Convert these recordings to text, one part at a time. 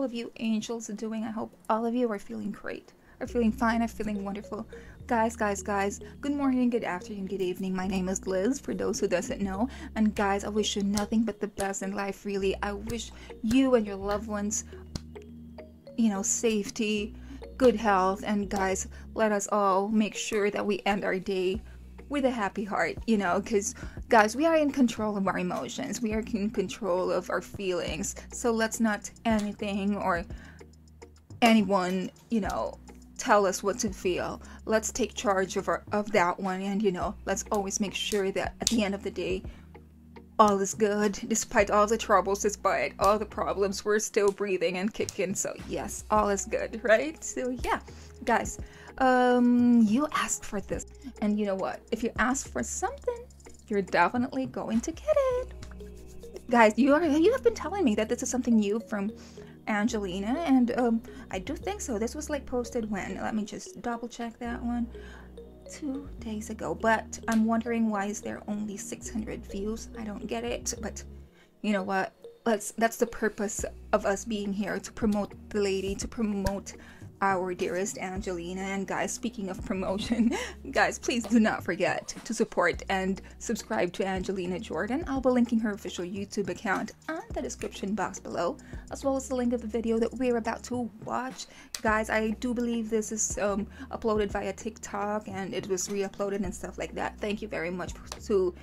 all of you angels are doing? I hope all of you are feeling great, are feeling fine, are feeling wonderful. Guys, guys, guys, good morning, good afternoon, good evening. My name is Liz, for those who doesn't know. And guys, I wish you nothing but the best in life, really. I wish you and your loved ones, you know, safety, good health. And guys, let us all make sure that we end our day with a happy heart, you know, because guys, we are in control of our emotions, we are in control of our feelings. So let's not anything or anyone, you know, tell us what to feel. Let's take charge of our of that one, and you know, let's always make sure that at the end of the day, all is good despite all the troubles despite all the problems we're still breathing and kicking so yes all is good right so yeah guys um you asked for this. And you know what? If you ask for something you're definitely going to get it. Guys you are you have been telling me that this is something new from angelina and um i do think so. This was like posted when? Let me just double check that one. Two days ago. But i'm wondering why is there only 600 views? I don't get it. But you know what? Let's that's the purpose of us being here to promote the lady to promote our dearest Angelina. And guys, speaking of promotion, guys, please do not forget to support and subscribe to Angelina Jordan. I'll be linking her official YouTube account on the description box below, as well as the link of the video that we're about to watch. Guys, I do believe this is um, uploaded via TikTok and it was re-uploaded and stuff like that. Thank you very much to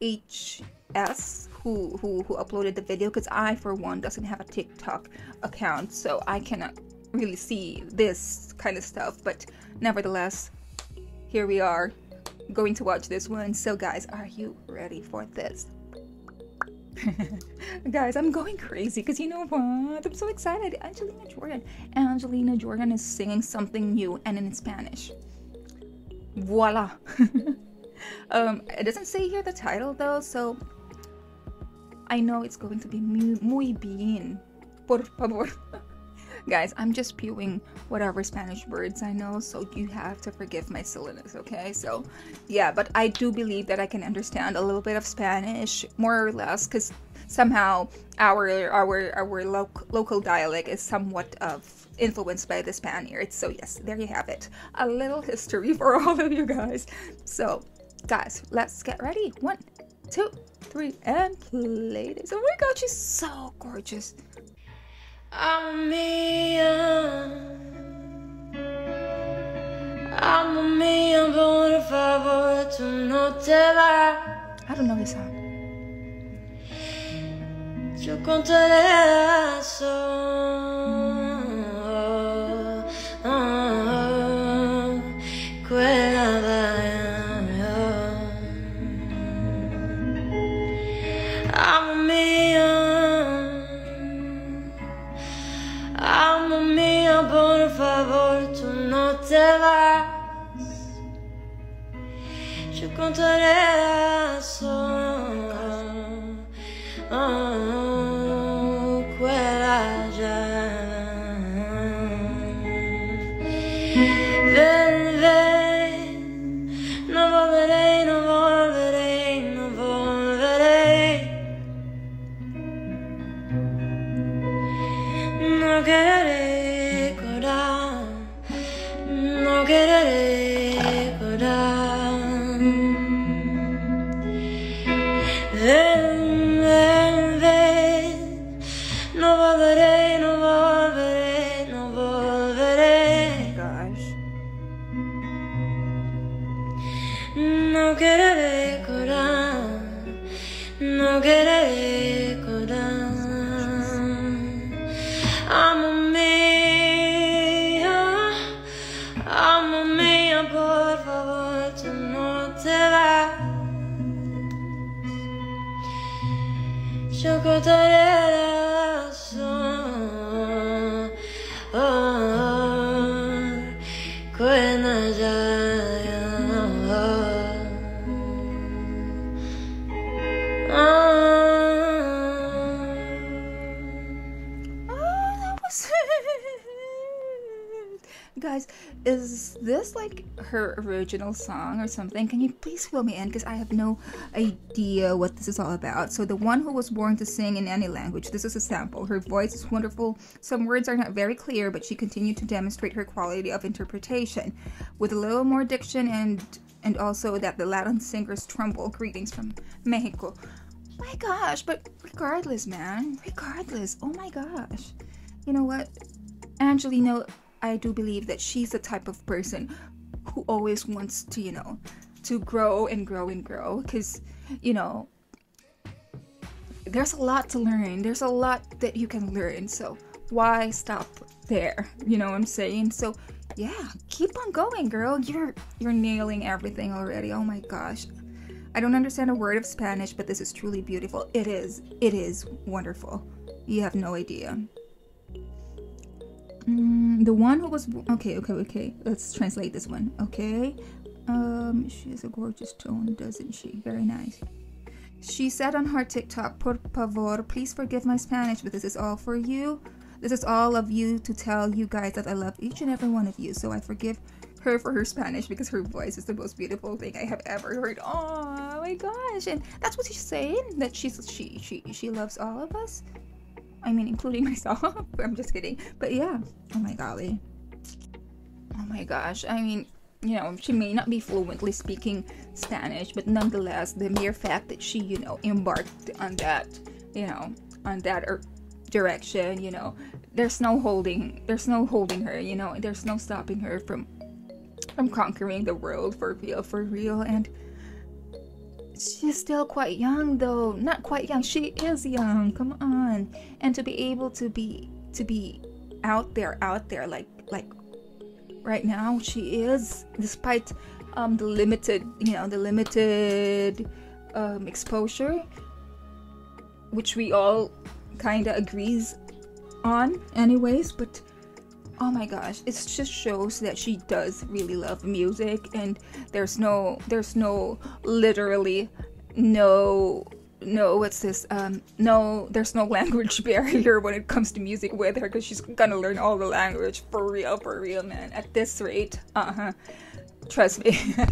HS who who who uploaded the video because I for one doesn't have a TikTok account so I cannot really see this kind of stuff, but nevertheless, here we are going to watch this one. So, guys, are you ready for this? guys, I'm going crazy because you know what? I'm so excited. Angelina Jordan. Angelina Jordan is singing something new and in Spanish. Voila. um, it doesn't say here the title though, so I know it's going to be muy, muy bien. Por favor. Guys, I'm just spewing whatever Spanish words I know, so you have to forgive my silliness, okay? So, yeah, but I do believe that I can understand a little bit of Spanish, more or less, because somehow our our our lo- local dialect is somewhat of influenced by the Spaniards. So yes, there you have it. A little history for all of you guys. So, guys, let's get ready. One, two, three, and play this. Oh my god, she's so gorgeous. Amo Amo mía, por favor, tú no te vas. I don't know this song. Yo contaré favor, tú no te vas. Yo contaré razón. Oh, cuela ya. No querré recordar, no querré recordar. Amo mía, amo mía, por favor, tú no te vas. Yo cortaré Guys, is this like her original song or something? Can you please fill me in? Because I have no idea what this is all about. So, the one who was born to sing in any language, this is a sample. Her voice is wonderful. Some words are not very clear, but she continued to demonstrate her quality of interpretation. With a little more diction and and also that the Latin singers tremble. Greetings from Mexico. My gosh, but regardless, man, regardless, oh my gosh. You know what? Angelina I do believe that she's the type of person who always wants to, you know, to grow and grow and grow. Because, you know, there's a lot to learn. There's a lot that you can learn. So why stop there? You know what I'm saying? So yeah, keep on going, girl. You're you're nailing everything already. Oh my gosh. I don't understand a word of Spanish, but this is truly beautiful. It is. It is wonderful. You have no idea. Mm, the one who was okay, okay, okay. Let's translate this one. Okay. Um, she has a gorgeous tone, doesn't she? Very nice. She said on her TikTok, "Por favor, please forgive my Spanish, but this is all for you. This is all of you to tell you guys that I love each and every one of you. So I forgive her for her Spanish because her voice is the most beautiful thing I have ever heard. Oh my gosh! And that's what she's saying. That she's she she she loves all of us. I mean, including myself. I'm just kidding. But yeah. Oh my golly. Oh my gosh. I mean, you know, she may not be fluently speaking Spanish, but nonetheless, the mere fact that she, you know, embarked on that, you know, on that er- direction, you know, there's no holding, there's no holding her, you know, there's no stopping her from, from conquering the world for real, for real, and she's still quite young though. Not quite young. She is young. Come on. And to be able to be to be out there out there like like right now she is despite um the limited you know the limited um exposure which we all kind of agrees on anyways but oh my gosh it just shows that she does really love music and there's no there's no literally no no what's this um no there's no language barrier when it comes to music with her because she's gonna learn all the language for real for real man at this rate uh-huh trust me.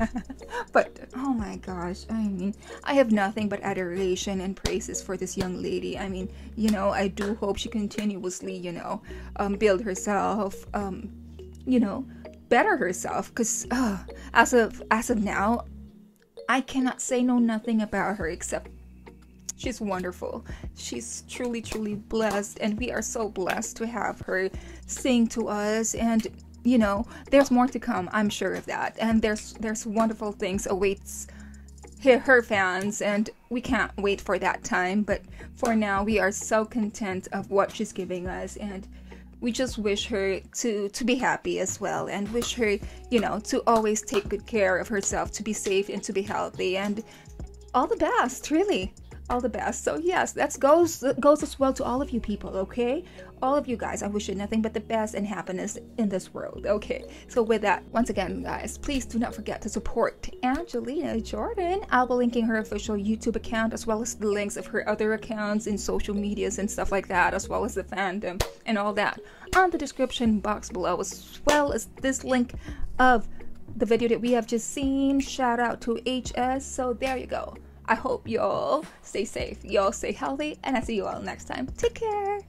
But oh my gosh i mean i have nothing but adoration and praises for this young lady. I mean you know i do hope she continuously you know um, build herself um, you know better herself. Because uh, as of as of now i cannot say no nothing about her except she's wonderful. She's truly truly blessed and we are so blessed to have her sing to us and you know, there's more to come. I'm sure of that, and there's there's wonderful things awaits her, fans, and we can't wait for that time. But for now, we are so content of what she's giving us, and we just wish her to to be happy as well, and wish her, you know, to always take good care of herself, to be safe and to be healthy, and all the best, really all the best. So yes, that goes goes as well to all of you people, okay? All of you guys, I wish you nothing but the best and happiness in this world. Okay. So with that, once again, guys, please do not forget to support Angelina Jordan. I'll be linking her official YouTube account as well as the links of her other accounts in social medias and stuff like that, as well as the fandom and all that on the description box below, as well as this link of the video that we have just seen. Shout out to HS. So there you go. I hope you all stay safe, you all stay healthy, and I see you all next time. Take care.